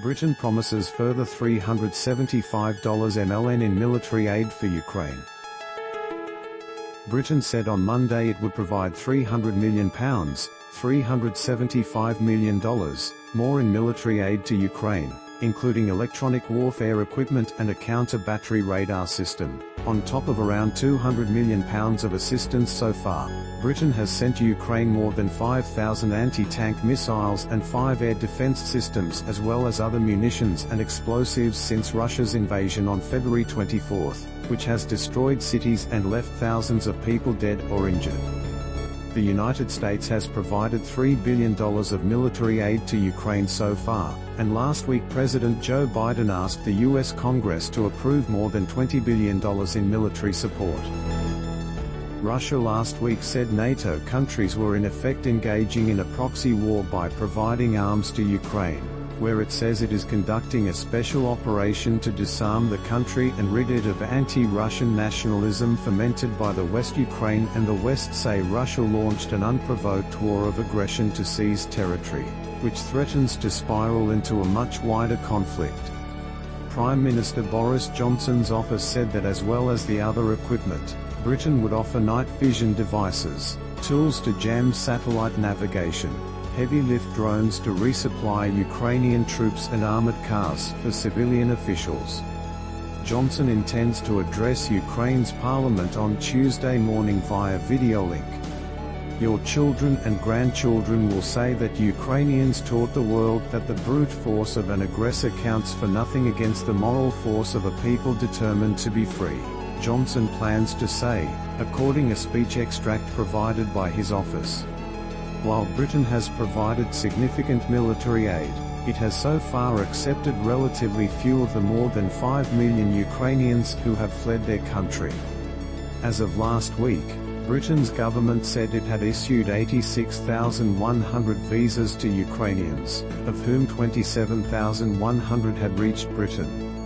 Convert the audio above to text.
Britain promises further $375 MLN in military aid for Ukraine. Britain said on Monday it would provide £300 million, $375 million, more in military aid to Ukraine, including electronic warfare equipment and a counter-battery radar system. On top of around £200 million of assistance so far, Britain has sent Ukraine more than 5,000 anti-tank missiles and five air defense systems as well as other munitions and explosives since Russia's invasion on February 24, which has destroyed cities and left thousands of people dead or injured the United States has provided $3 billion of military aid to Ukraine so far, and last week President Joe Biden asked the U.S. Congress to approve more than $20 billion in military support. Russia last week said NATO countries were in effect engaging in a proxy war by providing arms to Ukraine where it says it is conducting a special operation to disarm the country and rid it of anti-Russian nationalism fomented by the West Ukraine and the West say Russia launched an unprovoked war of aggression to seize territory, which threatens to spiral into a much wider conflict. Prime Minister Boris Johnson's office said that as well as the other equipment, Britain would offer night vision devices, tools to jam satellite navigation, heavy lift drones to resupply Ukrainian troops and armored cars for civilian officials. Johnson intends to address Ukraine's parliament on Tuesday morning via video link. Your children and grandchildren will say that Ukrainians taught the world that the brute force of an aggressor counts for nothing against the moral force of a people determined to be free, Johnson plans to say, according a speech extract provided by his office. While Britain has provided significant military aid, it has so far accepted relatively few of the more than 5 million Ukrainians who have fled their country. As of last week, Britain's government said it had issued 86,100 visas to Ukrainians, of whom 27,100 had reached Britain.